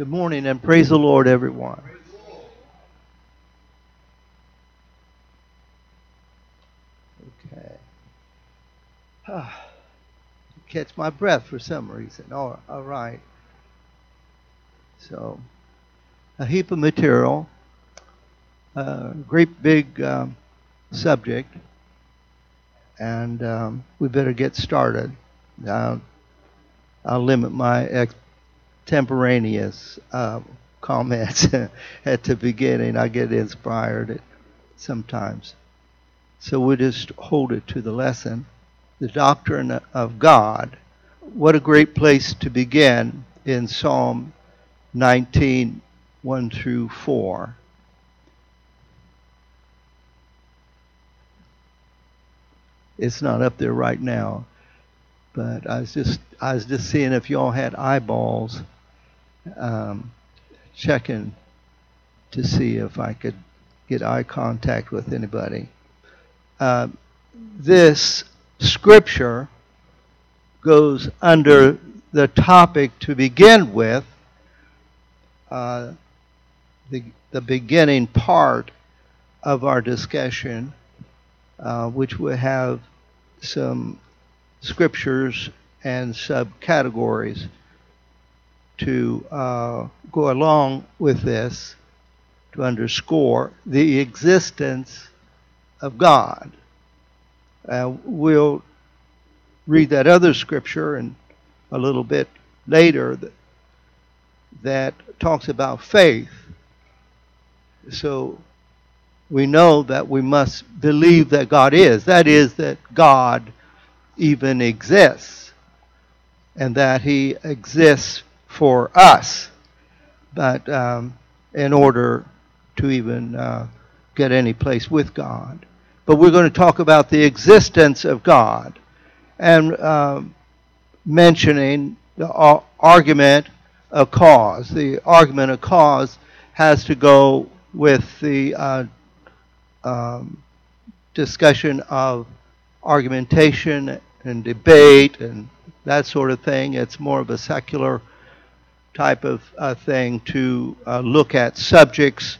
Good morning and praise the Lord, everyone. Okay. Ah, catch my breath for some reason. All, all right. So, a heap of material, a great big um, subject, and um, we better get started. I'll limit my extemporaneous uh, comments at the beginning. I get inspired sometimes. So we'll just hold it to the lesson. The doctrine of God. What a great place to begin in Psalm 19, 1 through 4. It's not up there right now, but I was just I was just seeing if y'all had eyeballs, um, checking to see if I could get eye contact with anybody. Uh, this scripture goes under the topic to begin with, uh, the, the beginning part of our discussion, uh, which will have some scriptures and subcategories to uh, go along with this to underscore the existence of God. Uh, we'll read that other scripture and a little bit later that, that talks about faith. So we know that we must believe that God is. That is, that God even exists and that He exists for us. But um, in order to even uh, get any place with God. But we're going to talk about the existence of God and uh, mentioning the argument of cause. The argument of cause has to go with the uh, um, discussion of argumentation and debate and that sort of thing. It's more of a secular type of uh, thing to uh, look at subjects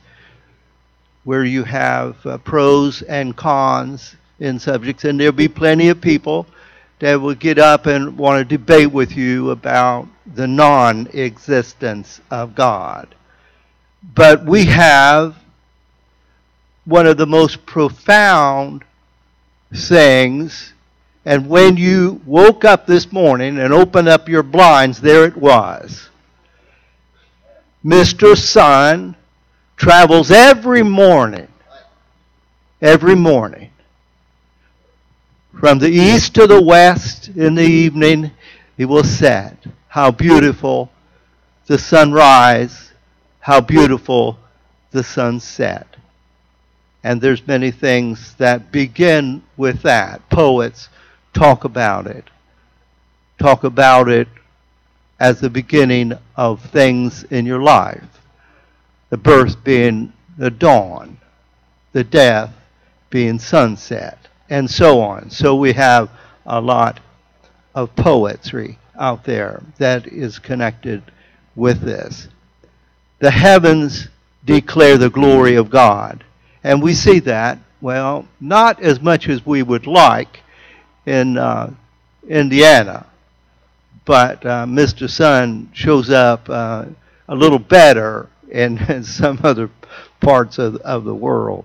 where you have uh, pros and cons in subjects, and there'll be plenty of people that will get up and want to debate with you about the non existence of God. But we have one of the most profound things. And when you woke up this morning and opened up your blinds, there it was. Mr. Sun travels every morning, every morning, from the east to the west in the evening, he will set. How beautiful the sunrise, how beautiful the sunset. And there's many things that begin with that. Poets talk about it. Talk about it as the beginning of things in your life. The birth being the dawn, the death being sunset, and so on. So we have a lot of poetry out there that is connected with this. The heavens declare the glory of God. And we see that, well, not as much as we would like in uh, Indiana, but uh, Mr. Sun shows up uh, a little better in, in, some other parts of, of the world.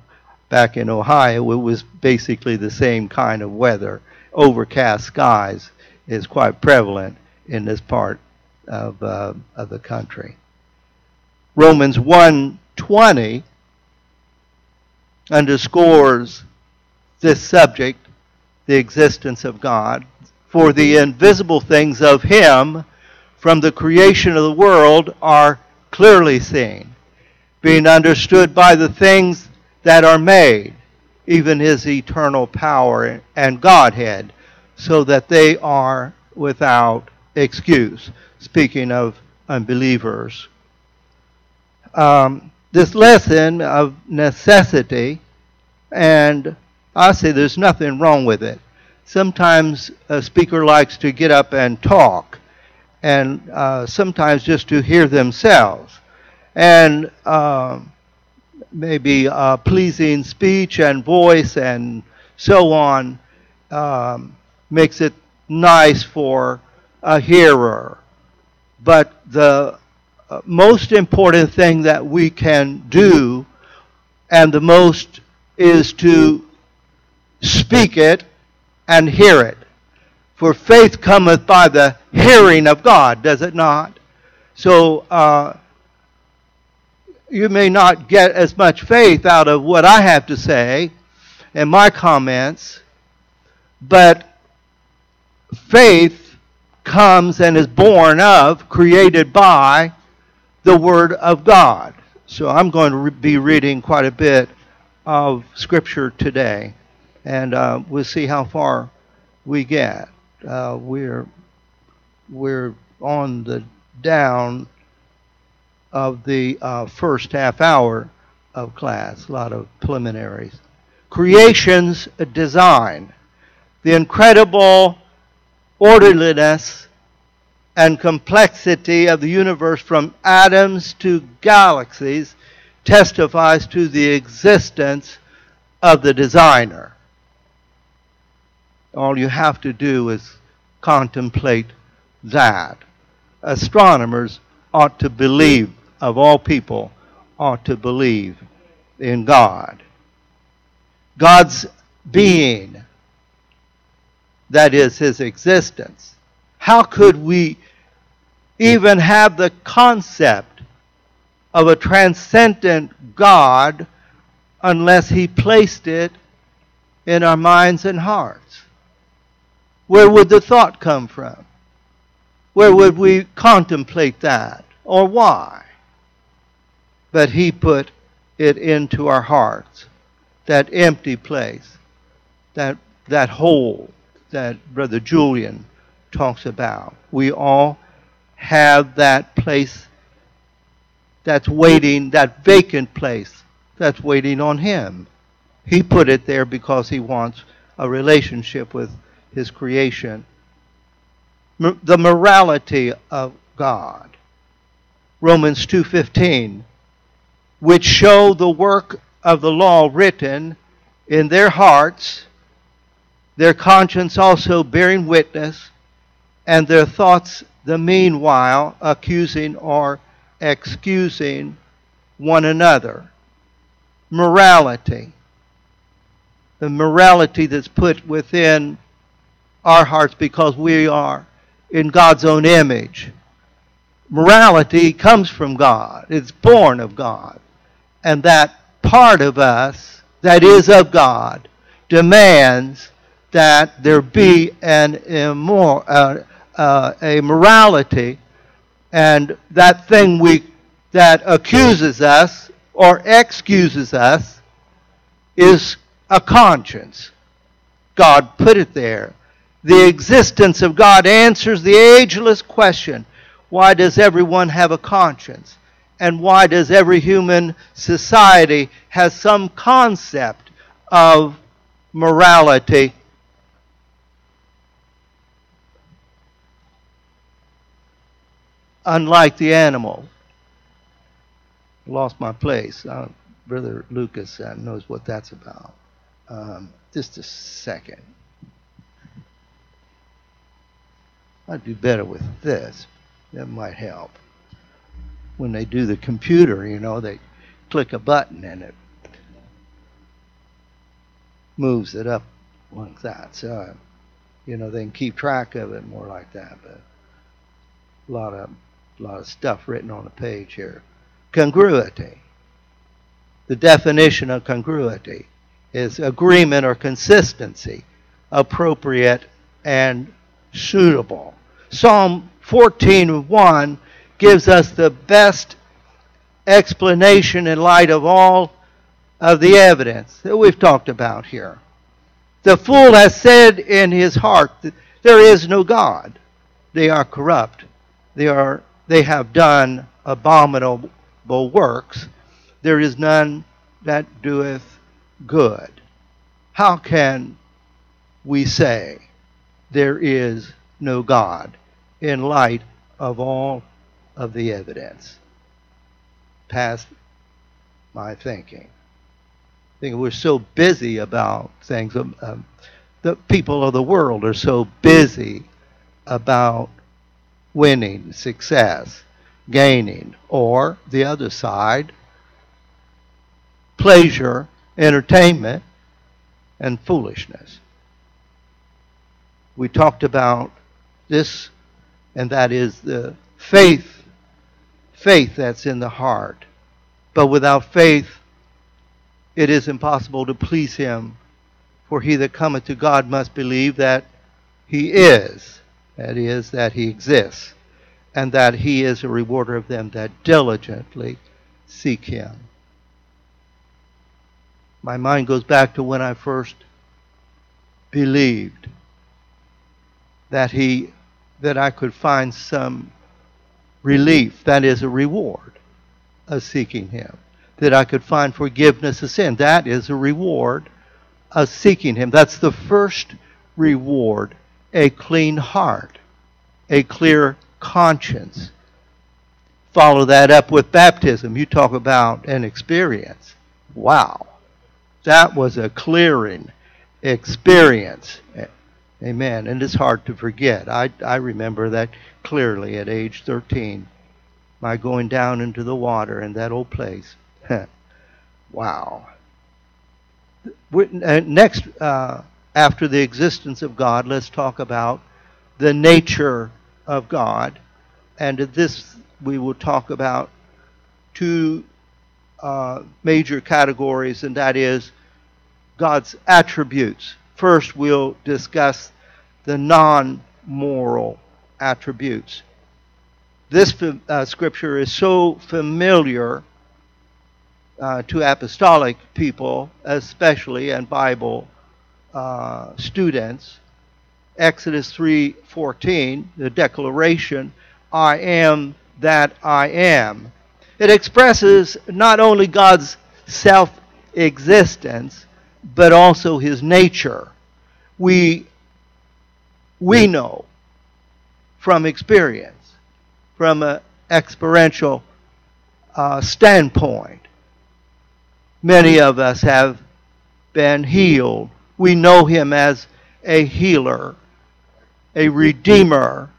Back in Ohio, it was basically the same kind of weather. Overcast skies is quite prevalent in this part of, uh, of the country. Romans 1:20 underscores this subject, the existence of God. For the invisible things of Him from the creation of the world are clearly seen, being understood by the things that are made, even His eternal power and Godhead, so that they are without excuse. Speaking of unbelievers. Um, this lesson of necessity, and I say there's nothing wrong with it. Sometimes a speaker likes to get up and talk, and uh, sometimes just to hear themselves. And uh, maybe pleasing speech and voice and so on um, makes it nice for a hearer. But the uh, most important thing that we can do, and the most, is to speak it and hear it. For faith cometh by the hearing of God, does it not? So uh, you may not get as much faith out of what I have to say and my comments, but faith comes and is born of, created by, the Word of God. So I'm going to be reading quite a bit of Scripture today, and uh, we'll see how far we get. Uh, we're we're on the down of the uh, first half hour of class. A lot of preliminaries. Creation's design, the incredible orderliness and complexity of the universe from atoms to galaxies testifies to the existence of the designer. All you have to do is contemplate that. Astronomers ought to believe, of all people, ought to believe in God. God's being, that is, his existence. How could we even have the concept of a transcendent God unless He placed it in our minds and hearts? Where would the thought come from? Where would we contemplate that? Or why? But He put it into our hearts, that empty place, that, that hole that Brother Julian talks about. We all have that place that's waiting, that vacant place that's waiting on Him. He put it there because He wants a relationship with His creation. The morality of God. Romans 2:15 which show the work of the law written in their hearts their conscience also bearing witness and their thoughts the meanwhile accusing or excusing one another. Morality. The morality that's put within our hearts because we are in God's own image. Morality comes from God, it's born of God. And that part of us that is of God demands that there be an immor- uh, uh, a morality, and that thing we that accuses us or excuses us is a conscience. God put it there. The existence of God answers the ageless question why does everyone have a conscience? And why does every human society have some concept of morality unlike the animal. Lost my place. Uh, Brother Lucas uh, knows what that's about. Um, just a second. I'd do better with this. That might help. When they do the computer, you know, they click a button and it moves it up like that. So, you know, they can keep track of it more like that. But a lot of a lot of stuff written on a page here. Congruity. The definition of congruity is agreement or consistency, appropriate and suitable. Psalm 14:1 gives us the best explanation in light of all of the evidence that we've talked about here. The fool has said in his heart that there is no God. They are corrupt. They are they have done abominable works. There is none that doeth good. How can we say there is no God in light of all of the evidence past my thinking. I think we're so busy about things. Um, um, the people of the world are so busy about winning, success, gaining, or the other side, pleasure, entertainment, and foolishness. We talked about this, and that is the faith, faith that's in the heart. But without faith, it is impossible to please him. For he that cometh to God must believe that he is, that is, that he exists, and that he is a rewarder of them that diligently seek him. My mind goes back to when I first believed that he that I could find some relief, that is a reward of seeking him that I could find forgiveness of sin. That is a reward of seeking Him. That's the first reward a clean heart, a clear conscience. Follow that up with baptism. You talk about an experience. Wow. That was a clearing experience. Amen. And it's hard to forget. I, I remember that clearly at age 13. My going down into the water in that old place. wow. Uh, next, uh, after the existence of God, let's talk about the nature of God. And this, we will talk about two uh, major categories, and that is God's attributes. First, we'll discuss the non moral attributes. This uh, scripture is so familiar uh, to apostolic people, especially, and Bible uh, students. Exodus 3:14, the declaration, "I am that I am." It expresses not only God's self-existence, but also His nature. We we know from experience, from an experiential uh, standpoint, Many of us have been healed. We know him as a healer, a redeemer,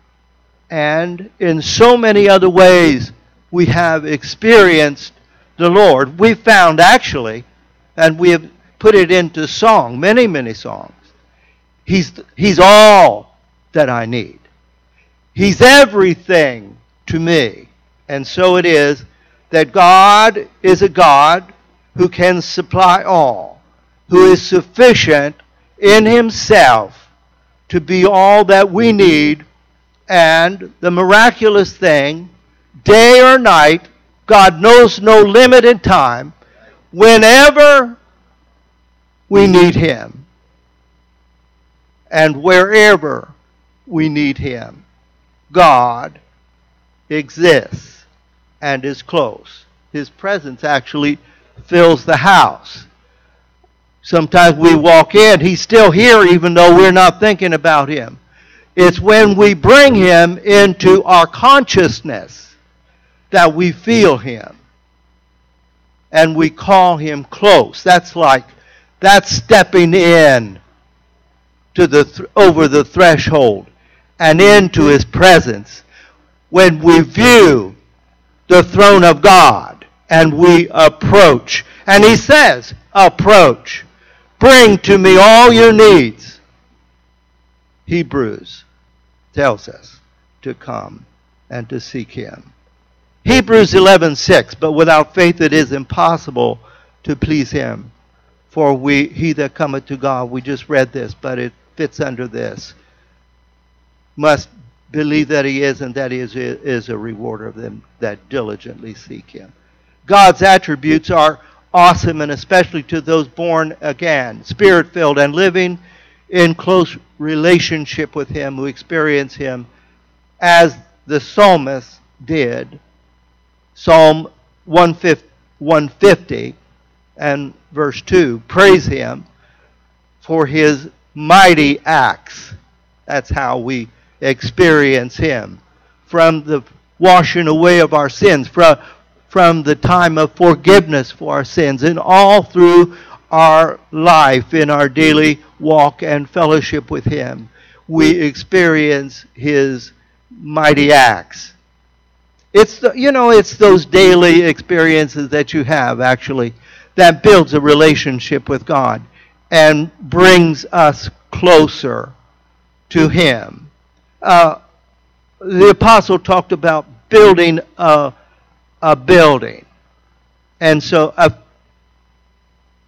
and in so many other ways we have experienced the Lord. We found actually, and we have put it into song, many, many songs. He's, he's all that I need. He's everything to me. And so it is that God is a God who can supply all, who is sufficient in himself to be all that we need. And the miraculous thing, day or night, God knows no limit in time, whenever we need him and wherever we need him, God exists and is close. His presence actually fills the house. Sometimes we walk in, he's still here even though we're not thinking about him. It's when we bring him into our consciousness that we feel him and we call him close. That's like that's stepping in to the th- over the threshold and into his presence when we view the throne of God and we approach. And he says, approach. Bring to me all your needs. Hebrews tells us to come and to seek him. Hebrews 11:6 But without faith it is impossible to please him. For we he that cometh to God, we just read this, but it fits under this. Must believe that he is and that he is, is a rewarder of them that diligently seek him. God's attributes are awesome, and especially to those born again, spirit filled, and living in close relationship with Him, who experience Him as the psalmist did. Psalm 150 and verse 2 praise Him for His mighty acts. That's how we experience Him. from the washing away of our sins, from, from the time of forgiveness for our sins, and all through our life in our daily walk and fellowship with Him, we experience His mighty acts. It's the, you know it's those daily experiences that you have actually that builds a relationship with God and brings us closer to Him. Uh, the apostle talked about building a, a building. And so uh,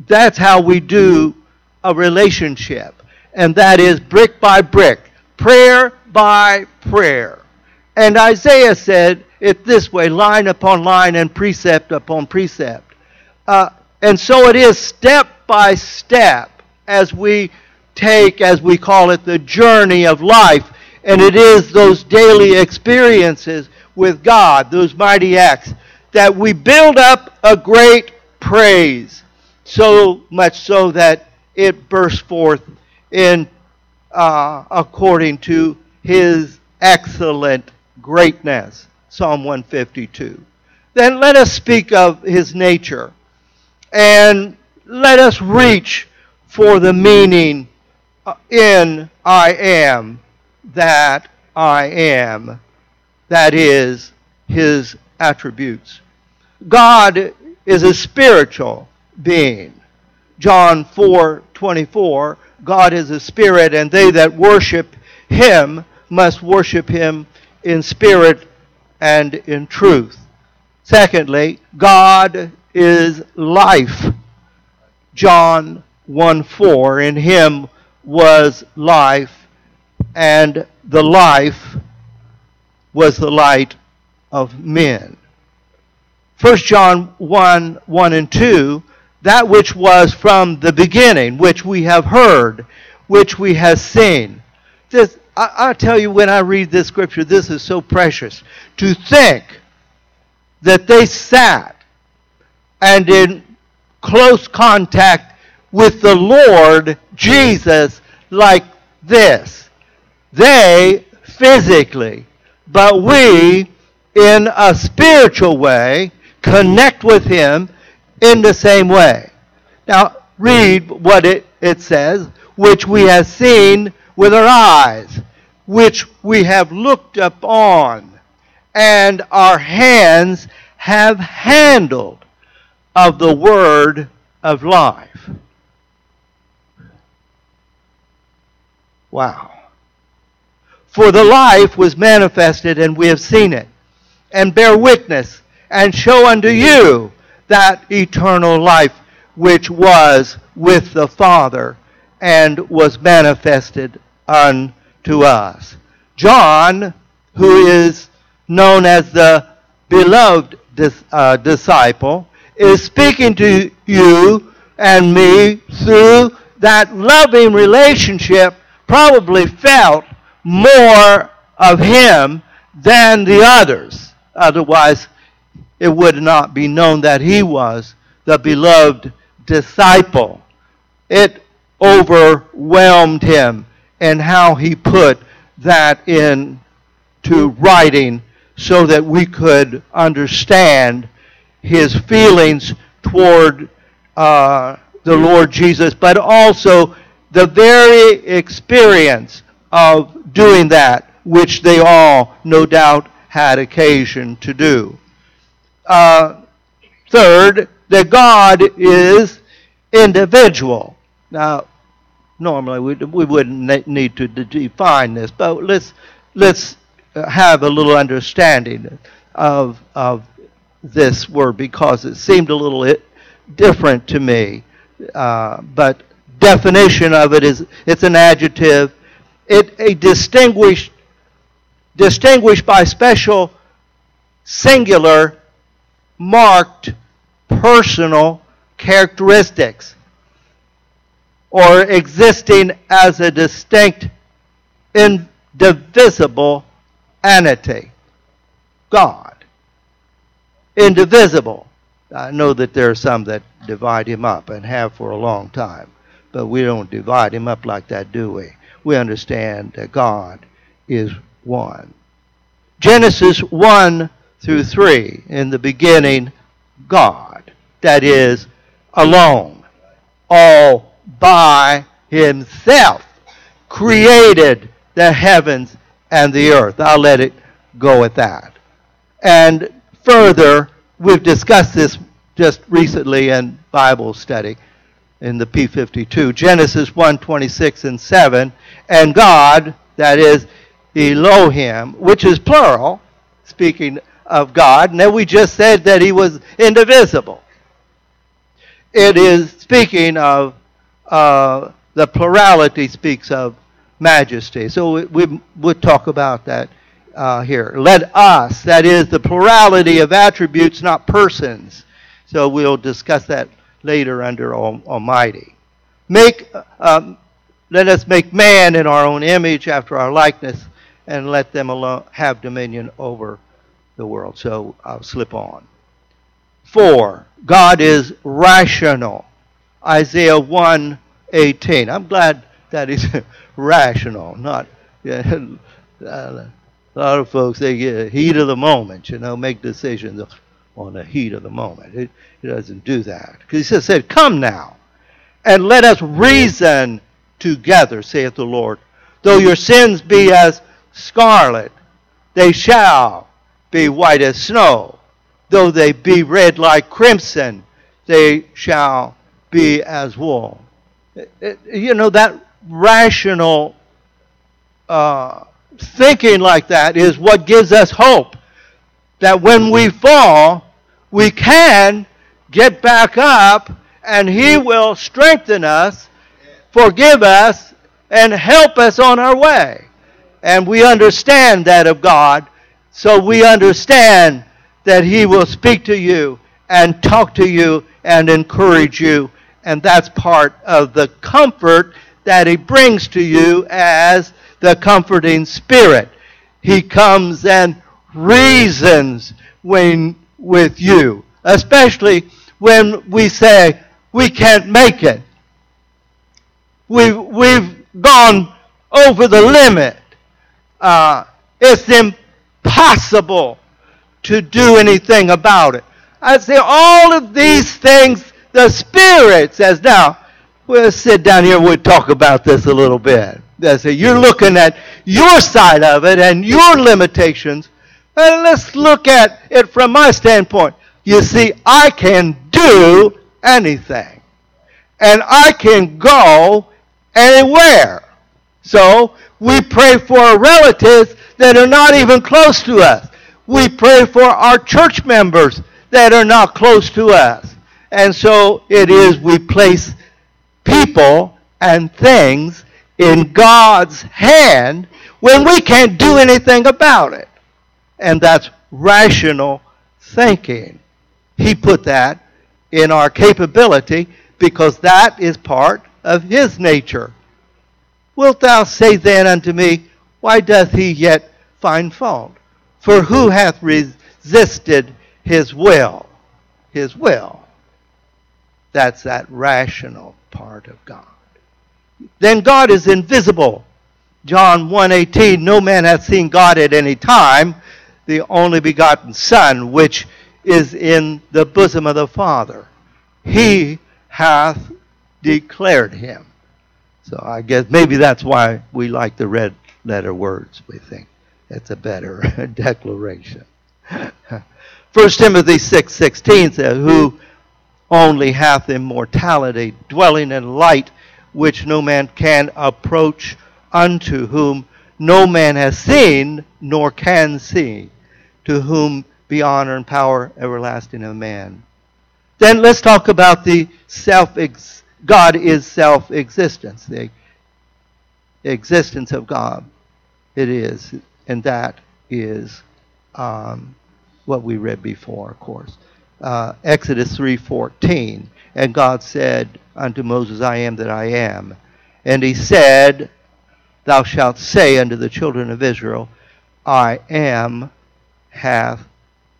that's how we do a relationship. And that is brick by brick, prayer by prayer. And Isaiah said it this way line upon line and precept upon precept. Uh, and so it is step by step as we take, as we call it, the journey of life. And it is those daily experiences with God, those mighty acts, that we build up a great praise. So much so that it bursts forth in uh, according to his excellent greatness. Psalm 152. Then let us speak of his nature and let us reach for the meaning uh, in I am that I am. That is his attributes. God is a spiritual being. John 4:24 God is a spirit and they that worship him must worship him in spirit and in truth. Secondly, God is life. John 1 4. In him was life, and the life was the light of men. 1 John 1 1 and 2. That which was from the beginning, which we have heard, which we have seen. This, I, I tell you, when I read this scripture, this is so precious. To think that they sat and in close contact with the Lord Jesus like this. They physically, but we in a spiritual way connect with Him in the same way. Now, read what it, it says, which we have seen with our eyes, which we have looked upon, and our hands have handled of the word of life. Wow. For the life was manifested, and we have seen it, and bear witness, and show unto you that eternal life which was with the Father, and was manifested unto us. John, who is known as the beloved dis, uh, disciple, is speaking to you and me through that loving relationship, probably felt more of him than the others. Otherwise, it would not be known that he was the beloved disciple. It overwhelmed him and how he put that into writing so that we could understand his feelings toward uh, the Lord Jesus, but also the very experience of doing that, which they all, no doubt, had occasion to do. Uh, third, that God is individual. Now, normally we, we wouldn't need to define this, but let's let's have a little understanding of of this word because it seemed a little different to me. Uh, but definition of it is it's an adjective. It a distinguished distinguished by special singular marked personal characteristics or existing as a distinct indivisible entity god indivisible. I know that there are some that divide him up and have for a long time, but we don't divide him up like that, do we? We understand that God is one. Genesis 1 through 3. In the beginning, God. That is, alone. All by himself. Created the heavens and the earth. I'll let it go at that. And further, we've discussed this just recently in Bible study in the P52. Genesis 1 26 and 7. And God, that is Elohim, which is plural, speaking of God. And then we just said that he was indivisible. It is speaking of uh, the plurality speaks of majesty. So we, we would talk about that uh, here. Let us, that is the plurality of attributes, not persons. So we'll discuss that later under Almighty. Make, um, let us make man in our own image, after our likeness, and let them alone have dominion over the world. So I'll slip on. Four, God is rational. Isaiah 1 18. I'm glad that he's rational, not. Yeah, a lot of folks, they get heat of the moment, you know, make decisions on the heat of the moment. It, it doesn't do that. He just said, Come now, and let us reason together, saith the Lord. Though your sins be as scarlet, they shall be white as snow. Though they be red like crimson, they shall be as wool. You know, that rational uh, thinking like that is what gives us hope. That when we fall, we can get back up and He mm. will strengthen us, forgive us, and help us on our way. And we understand that of God, so we understand that He will speak to you and talk to you and encourage you. And that's part of the comfort that He brings to you as the comforting Spirit. He comes and reasons when, with you, especially when we say we can't make it. We've, we've gone over the limit. Uh, it's impossible to do anything about it. I say all of these things the Spirit says. Now, we'll sit down here and we'll talk about this a little bit. I say you're looking at your side of it and your limitations. And let's look at it from my standpoint. You see, I can do anything. And I can go anywhere. So we pray for our relatives that are not even close to us. We pray for our church members that are not close to us. And so it is we place people and things in God's hand when we can't do anything about it. And that's rational thinking. He put that in our capability because that is part of his nature. Wilt thou say then unto me, Why doth he yet find fault? For who hath resisted his will? His will. That's that rational part of God. Then God is invisible. John 1:18 No man hath seen God at any time, the only begotten Son, which is in the bosom of the Father. He hath declared him. So I guess maybe that's why we like the red letter words, we think. It's a better declaration. 1 Timothy 6 16 says, Who only hath immortality, dwelling in light, which no man can approach unto, whom no man has seen nor can see, to whom be honor and power everlasting man. Then let's talk about the self God is self existence, the existence of God. It is, and that is um, what we read before, of course. Uh, Exodus 3:14, and God said unto Moses, I am that I am. And he said, Thou shalt say unto the children of Israel, I am hath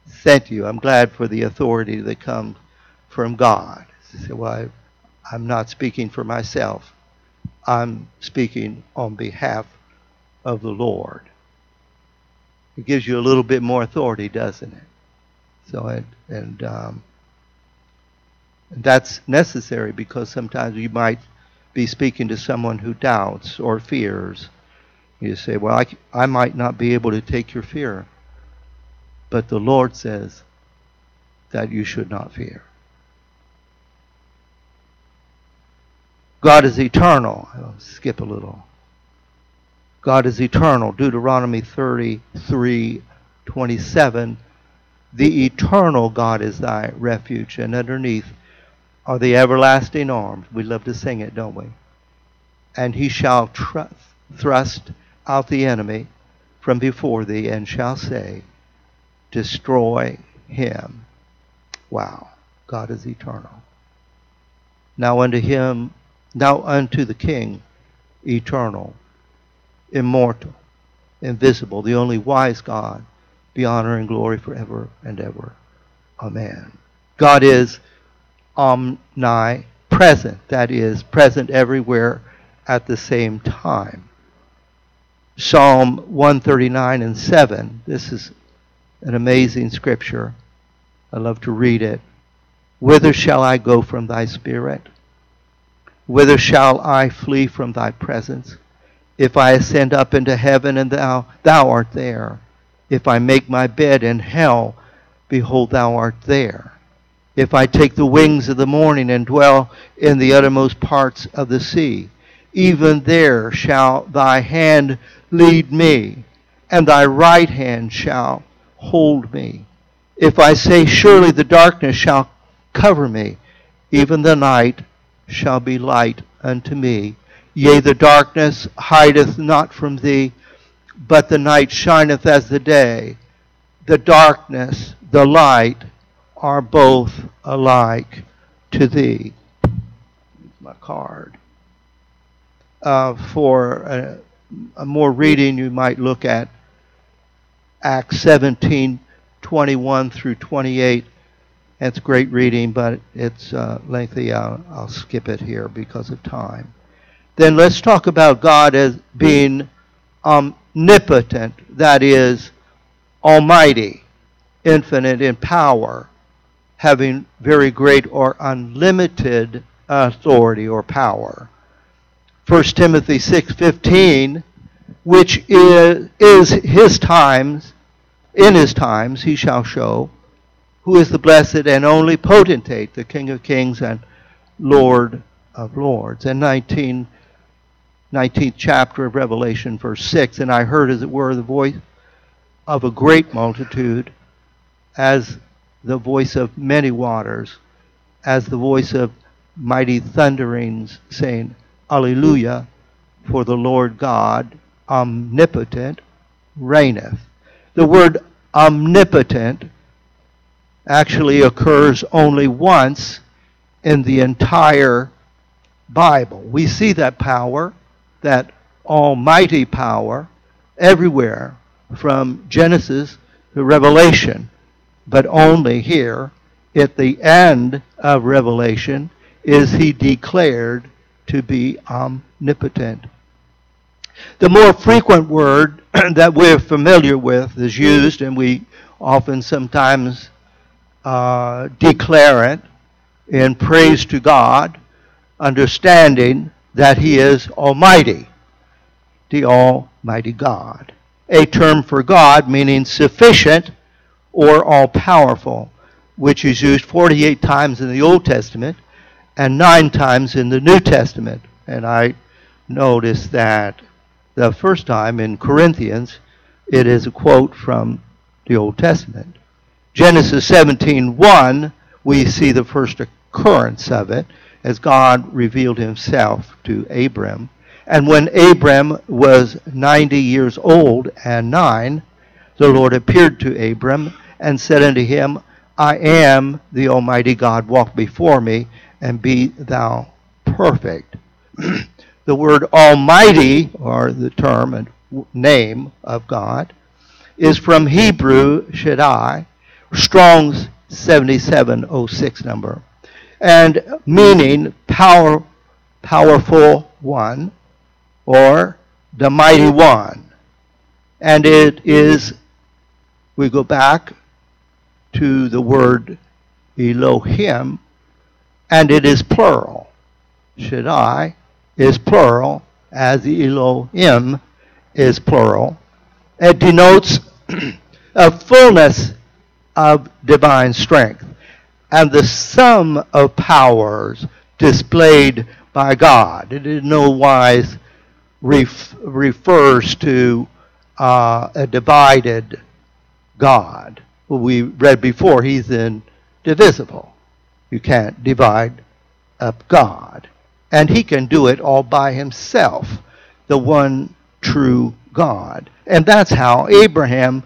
sent you. I'm glad for the authority that comes from God. Say, well, I, I'm not speaking for myself. I'm speaking on behalf of the Lord. it gives you a little bit more authority, doesn't it? So it, and um, that's necessary because sometimes you might be speaking to someone who doubts or fears. You say, Well, I, I might not be able to take your fear. But the Lord says that you should not fear. God is eternal. I'll skip a little. God is eternal. Deuteronomy 33 27. The eternal God is thy refuge, and underneath are the everlasting arms. We love to sing it, don't we? And he shall thrust out the enemy from before thee, and shall say, Destroy him. Wow. God is eternal. Now unto him, now unto the King, eternal, immortal, invisible, the only wise God, be honor and glory forever and ever. Amen. God is omnipresent, that is, present everywhere at the same time. Psalm 139 and 7, this is an amazing scripture. I love to read it. Whither shall I go from thy spirit? Whither shall I flee from thy presence? If I ascend up into heaven and thou, thou art there. If I make my bed in hell, behold, thou art there if I take the wings of the morning and dwell in the uttermost parts of the sea. Even there shall thy hand lead me, and thy right hand shall hold me. If I say, Surely the darkness shall cover me, even the night shall be light unto me. Yea, the darkness hideth not from thee, but the night shineth as the day. The darkness, the light, are both alike to thee. My card. Uh, for a, a, more reading, you might look at Acts 17, 21 through 28. It's great reading, but it's uh, lengthy. I'll, I'll skip it here because of time. Then let's talk about God as being omnipotent, that is, almighty, infinite in power, having very great or unlimited authority or power. 1 Timothy 6:15 which is, is his times in his times he shall show who is the blessed and only potentate the king of kings and lord of lords. And 19 19th chapter of revelation verse 6 and i heard as it were the voice of a great multitude as the voice of many waters, as the voice of mighty thunderings, saying, Alleluia, for the Lord God, omnipotent, reigneth. The word omnipotent actually occurs only once in the entire Bible. We see that power, that almighty power, everywhere from Genesis to Revelation but only here at the end of Revelation is he declared to be omnipotent. The more frequent word that we're familiar with is used, and we often sometimes uh, declare it in praise to God, understanding that He is Almighty, the Almighty God. A term for God meaning sufficient or all powerful, which is used 48 times in the Old Testament and nine times in the New Testament. And I noticed that the first time in Corinthians, it is a quote from the Old Testament. Genesis 17:1, we see the first occurrence of it as God revealed himself to Abram. And when Abram was 90 years old and 9, the Lord appeared to Abram and said unto him, I am the Almighty God, walk before me, and be thou perfect. the word Almighty, or the term and name of God, is from Hebrew Shaddai, Strong's 7706 number, and meaning power, powerful one, or the mighty one. And it is we go back to the word Elohim, and it is plural. Shaddai is plural, as the Elohim is plural. It denotes a fullness of divine strength and the sum of powers displayed by God. It in no wise ref- refers to uh, a divided God. We read before, he's indivisible. You can't divide up God. And he can do it all by himself, the one true God. And that's how Abraham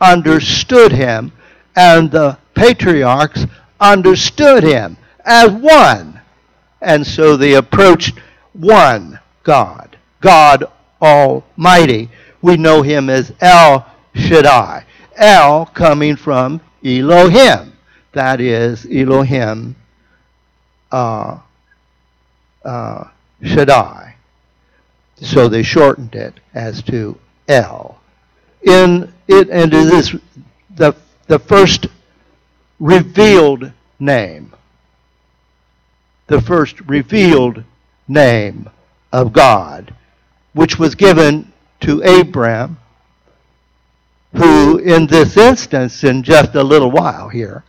understood him, and the patriarchs understood him as one. And so they approached one God, God Almighty. We know him as El Shaddai. El coming from Elohim. That is Elohim uh, uh, Shaddai. So they shortened it as to El. In it and it is the the first revealed name. The first revealed name of God, which was given to Abraham, who in this instance, in just a little while here,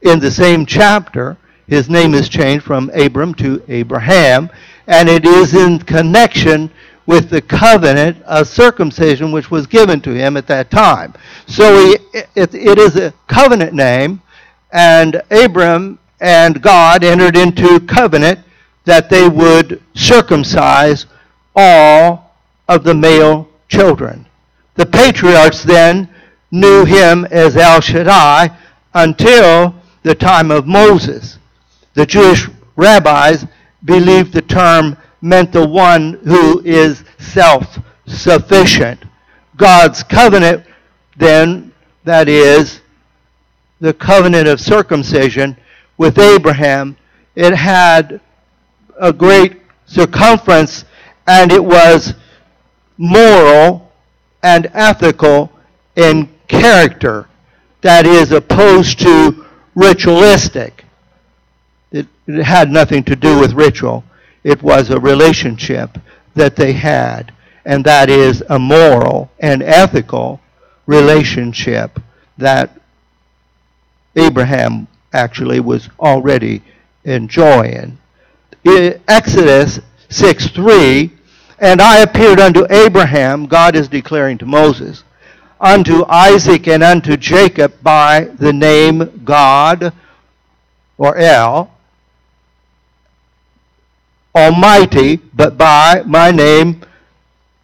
in the same chapter, his name is changed from Abram to Abraham, and it is in connection with the covenant of circumcision which was given to him at that time. So he, it, it is a covenant name, and Abram and God entered into covenant that they would circumcise all of the male children. The patriarchs then knew him as El Shaddai until the time of Moses. The Jewish rabbis believed the term meant the one who is self sufficient. God's covenant, then, that is, the covenant of circumcision with Abraham, it had a great circumference and it was moral and ethical in character. That is opposed to ritualistic. It, had nothing to do with ritual. It was a relationship that they had, and that is a moral and ethical relationship that Abraham actually was already enjoying. In Exodus 6 3, and I appeared unto Abraham, God is declaring to Moses, unto Isaac and unto Jacob by the name God or El, Almighty, but by my name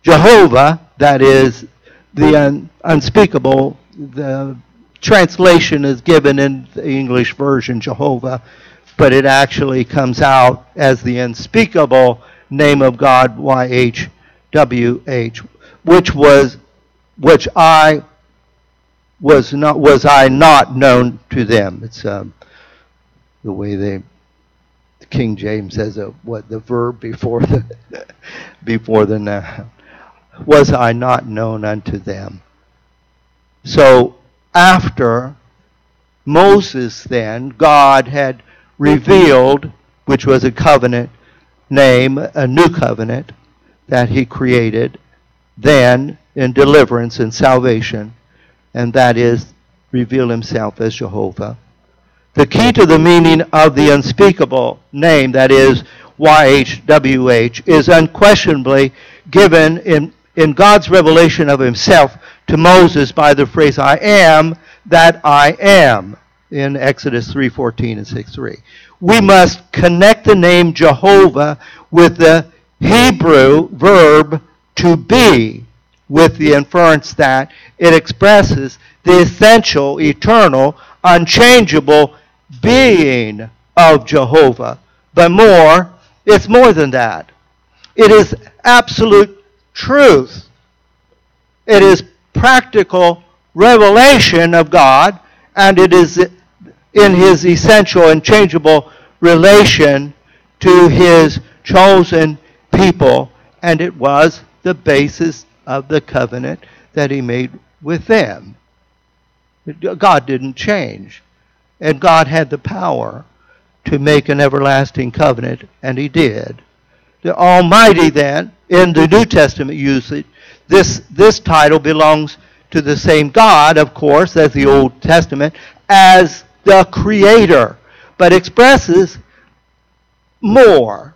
Jehovah, that is the un- unspeakable, the translation is given in the English version, Jehovah, but it actually comes out as the unspeakable name of God, YHWH, which was, which I was not, was I not known to them. It's um, the way they, King James says a, what the verb before the, before the noun. Was I not known unto them? So after Moses, then, God had revealed, which was a covenant name, a new covenant that he created, then in deliverance and salvation, and that is reveal himself as Jehovah. The key to the meaning of the unspeakable name, that is YHWH, is unquestionably given in, in God's revelation of himself to Moses by the phrase, I am that I am, in Exodus 3.14 and 6.3. We must connect the name Jehovah with the Hebrew verb to be, with the inference that it expresses the essential, eternal, unchangeable being of Jehovah. But more, it's more than that. It is absolute truth. It is practical revelation of God, and it is in his essential and changeable relation to his chosen people, and it was the basis of the covenant that he made with them. God didn't change. And God had the power to make an everlasting covenant, and he did. The Almighty then, in the New Testament usage, this, this title belongs to the same God, of course, as the Old Testament, as the Creator, but expresses more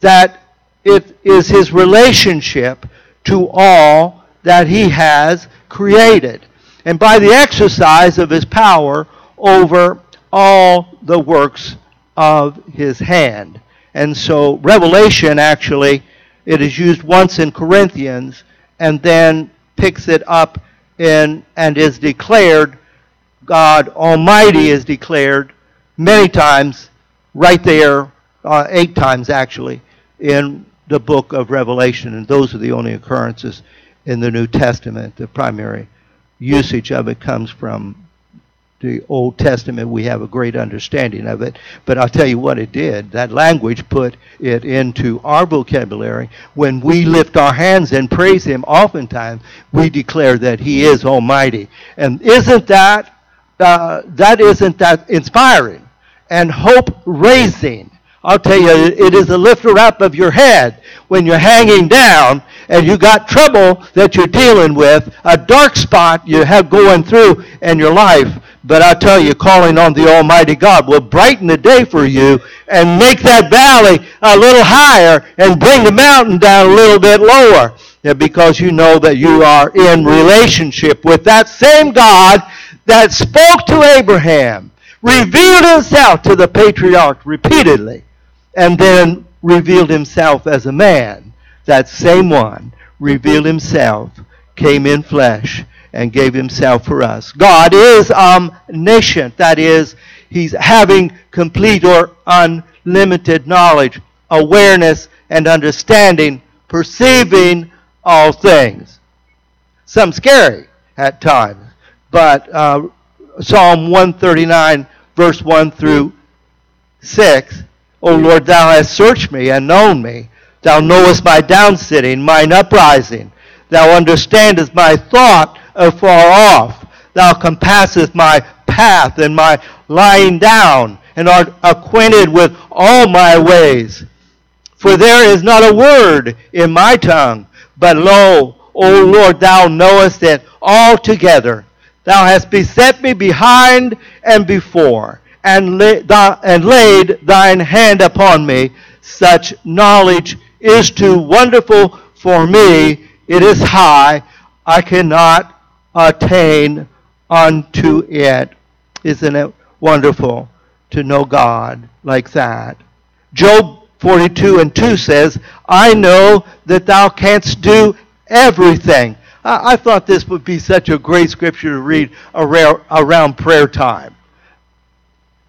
that it is his relationship to all that he has created. And by the exercise of his power over all the works of his hand. And so Revelation actually, it is used once in Corinthians and then picks it up in and is declared, God Almighty is declared many times right there, uh, eight times actually, in the book of Revelation. And those are the only occurrences in the New Testament. The primary usage of it comes from the Old Testament, we have a great understanding of it. But I'll tell you what it did. That language put it into our vocabulary. When we lift our hands and praise Him, oftentimes we declare that He is Almighty. And isn't that uh, that isn't that inspiring and hope raising? I'll tell you, it is a lifter up of your head when you're hanging down and you got trouble that you're dealing with, a dark spot you have going through in your life but I tell you, calling on the Almighty God will brighten the day for you and make that valley a little higher and bring the mountain down a little bit lower. Yeah, because you know that you are in relationship with that same God that spoke to Abraham, revealed himself to the patriarch repeatedly, and then revealed himself as a man. That same one revealed himself, came in flesh, and gave himself for us. God is omniscient. That is, he's having complete or unlimited knowledge, awareness, and understanding, perceiving all things. Some scary at times, but uh, Psalm 139, verse 1 through 6, O Lord, thou hast searched me and known me. Thou knowest my downsitting, mine uprising. Thou understandest my thought afar off. Thou compassest my path and my lying down, and art acquainted with all my ways. For there is not a word in my tongue, but lo, O Lord, thou knowest it altogether. Thou hast beset me behind and before, and, and laid thine hand upon me. Such knowledge is too wonderful for me. It is high. I cannot attain unto it. Isn't it wonderful to know God like that? Job 42 and 2 says, I know that thou canst do everything. I, I thought this would be such a great scripture to read around, around prayer time.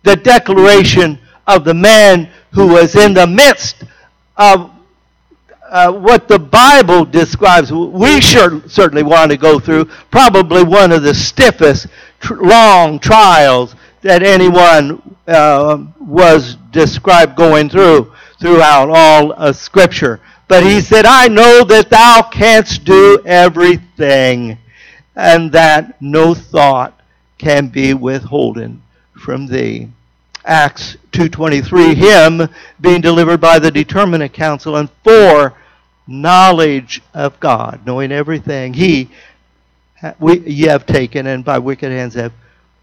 The declaration of the man who was in the midst of uh, what the Bible describes, we sure, certainly want to go through probably one of the stiffest, tr- long trials that anyone uh, was described going through throughout all of Scripture. But he said, I know that thou canst do everything, and that no thought can be withholden from thee. Acts 2.23, him being delivered by the determinate counsel and for knowledge of God, knowing everything He we, ye have taken and by wicked hands have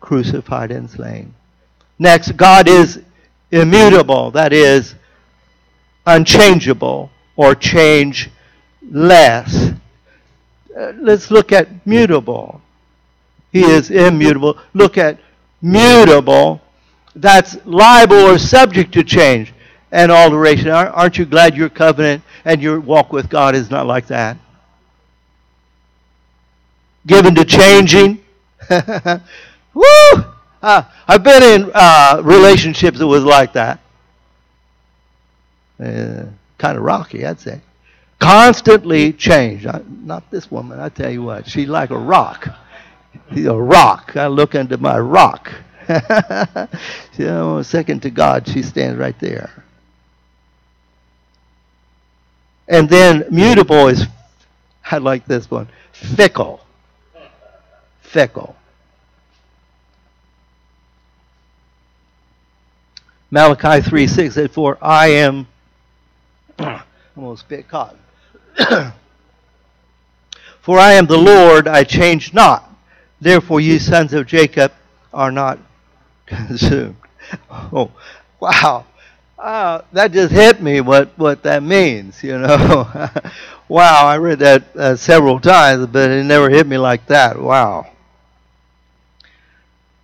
crucified and slain. Next, God is immutable, that is, unchangeable or change less. Uh, let's look at mutable. He is immutable. Look at mutable. That's liable or subject to change and alteration. Aren't you glad your covenant and your walk with God is not like that? Given to changing. Woo! Uh, I've been in uh, relationships that was like that. Uh, kind of rocky, I'd say. Constantly changed. I, not this woman, I tell you what. She's like a rock. She's a rock. I look into my rock. you know, second to God, she stands right there. And then mutable is, I like this one, fickle. Fickle. Malachi 3 6 said, For I am, almost spit cotton. For I am the Lord, I change not. Therefore, ye sons of Jacob are not consumed. Oh, wow. Uh, that just hit me what, what that means, you know. wow, I read that uh, several times, but it never hit me like that. Wow.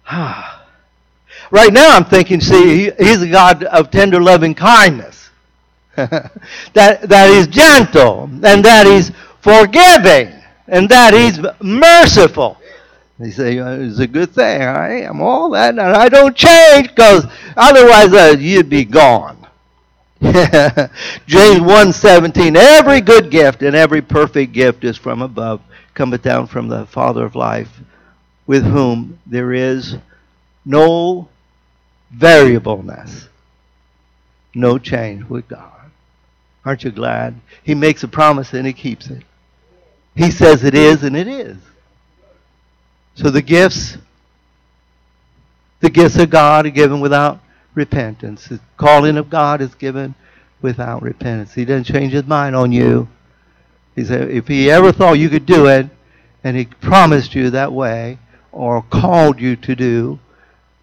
right now I'm thinking, see, he, he's a God of tender loving kindness. that, that he's gentle, and that he's forgiving, and that he's merciful. They say it's a good thing. I am all that, and I don't change because otherwise uh, you'd be gone. James 1:17 Every good gift and every perfect gift is from above, cometh down from the Father of life, with whom there is no variableness, no change with God. Aren't you glad? He makes a promise and he keeps it. He says it is and it is. So the gifts, the gifts of God are given without repentance. The calling of God is given without repentance. He doesn't change his mind on you. He said, if he ever thought you could do it, and he promised you that way, or called you to do,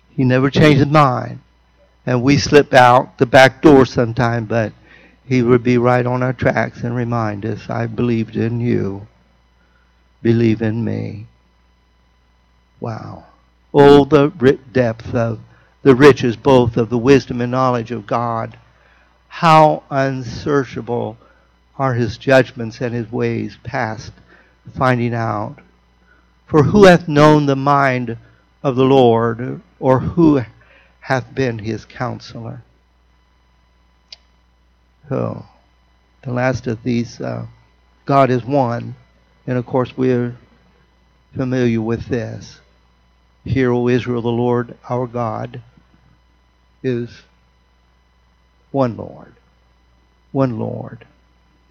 he never changed his mind. And we slip out the back door sometime, but he would be right on our tracks and remind us, I believed in you. Believe in me. Wow. Oh, the depth of the riches both of the wisdom and knowledge of God. How unsearchable are his judgments and his ways past finding out. For who hath known the mind of the Lord, or who hath been his counselor? Oh, the last of these, uh, God is one. And of course, we're familiar with this. Hear, O Israel, the Lord our God is one Lord. One Lord.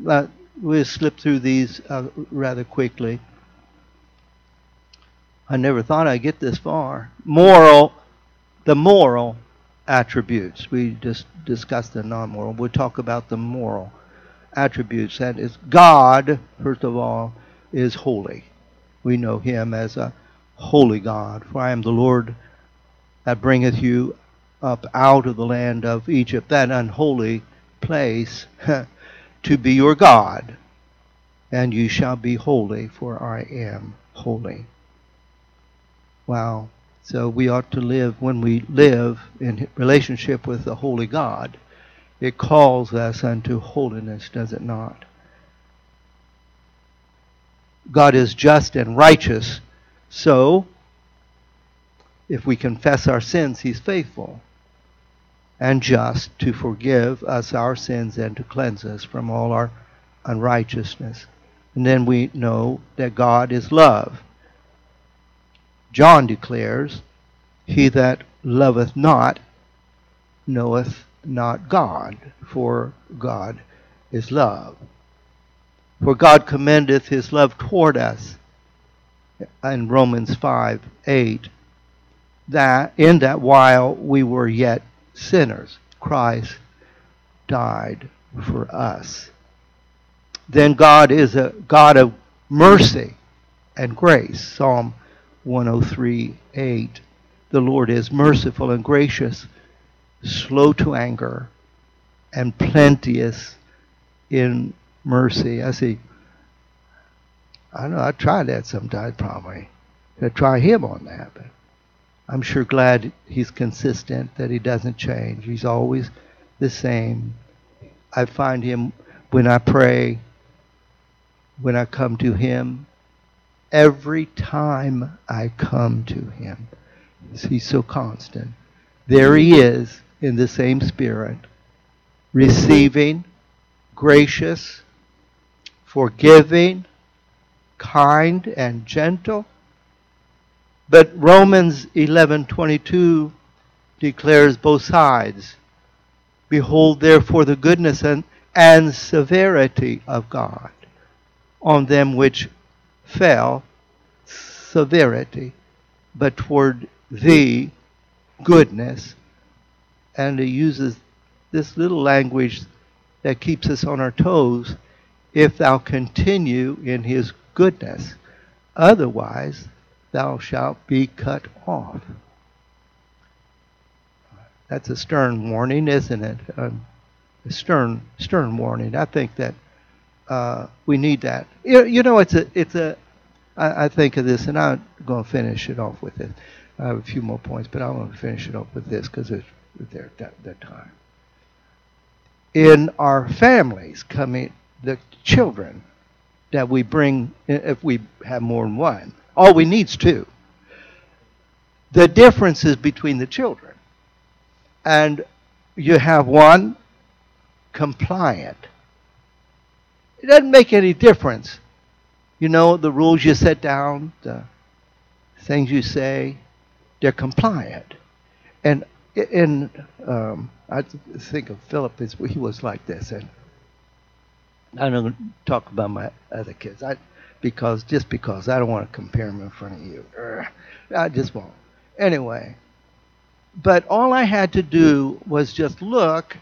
Uh, we'll slip through these uh, rather quickly. I never thought I'd get this far. Moral, the moral attributes. We just discussed the non-moral. We'll talk about the moral attributes. That is, God, first of all, is holy. We know him as a holy God. For I am the Lord that bringeth you up out of the land of Egypt, that unholy place, to be your God. And you shall be holy, for I am holy. Wow. So we ought to live, when we live in relationship with the holy God, it calls us unto holiness, does it not? God is just and righteous so, if we confess our sins, he's faithful and just to forgive us our sins and to cleanse us from all our unrighteousness. And then we know that God is love. John declares, He that loveth not knoweth not God, for God is love. For God commendeth his love toward us in Romans 5 8 that in that while we were yet sinners, Christ died for us. Then God is a God of mercy and grace. Psalm 103 8. The Lord is merciful and gracious, slow to anger, and plenteous in mercy. I see I know I try that sometimes probably. I try him on that, but I'm sure glad he's consistent, that he doesn't change. He's always the same. I find him when I pray, when I come to him, every time I come to him. He's so constant. There he is in the same spirit, receiving, gracious, forgiving, kind and gentle. But Romans 11:22 declares both sides. Behold therefore the goodness and, and severity of God on them which fell severity, but toward thee goodness And he uses this little language that keeps us on our toes if thou continue in his goodness. Otherwise, thou shalt be cut off. That's a stern warning, isn't it? Um, a stern, stern warning. I think that uh, we need that. You, you know, it's a, it's a. I, I think of this, and I'm going to finish it off with it. I have a few more points, but I'm going to finish it off with this because it's that, that time. In our families, coming the children that we bring, if we have more than one, all we need is two. The difference is between the children, and you have one compliant. It doesn't make any difference. You know, the rules you set down, the things you say, they're compliant. And in, um, I think of Philip, he was like this. And I don't talk about my other kids. I, because just because I don't want to compare them in front of you. I just won't. Anyway, but all I had to do was just look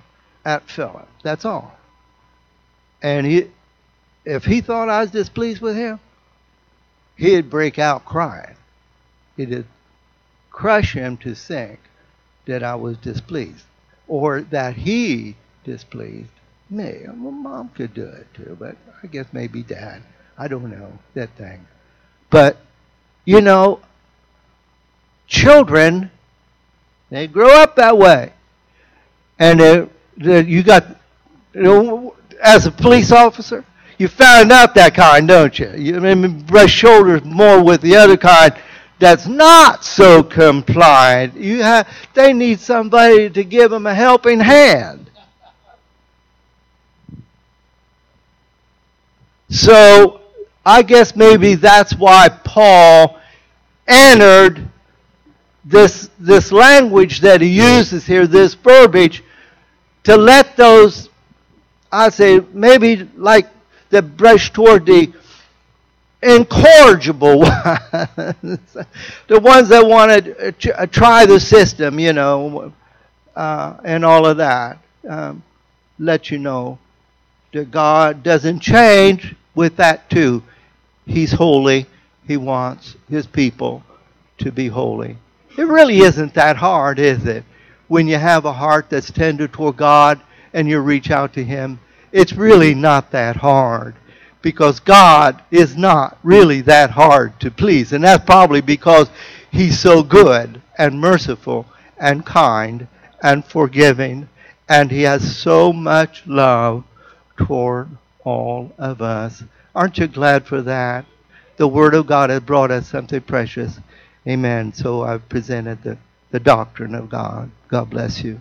at Philip. That's all. And he, if he thought I was displeased with him, he'd break out crying. It'd crush him to think that I was displeased or that he displeased me. Well, mom could do it too, but I guess maybe dad. I don't know that thing. But, you know, children, they grow up that way. And they, they, you got, you know, as a police officer, you found out that kind, don't you? You I mean, brush shoulders more with the other kind that's not so compliant. You have, they need somebody to give them a helping hand. So I guess maybe that's why Paul entered this this language that he uses here, this verbiage, to let those I say maybe like the brush toward the incorrigible ones, the ones that want to uh, try the system, you know, uh, and all of that. Um, let you know that God doesn't change with that too. He's holy. He wants his people to be holy. It really isn't that hard, is it? When you have a heart that's tender toward God and you reach out to him, it's really not that hard because God is not really that hard to please. And that's probably because He's so good and merciful and kind and forgiving. And He has so much love toward all of us. Aren't you glad for that? The Word of God has brought us something precious. Amen. So I've presented the, the doctrine of God. God bless you.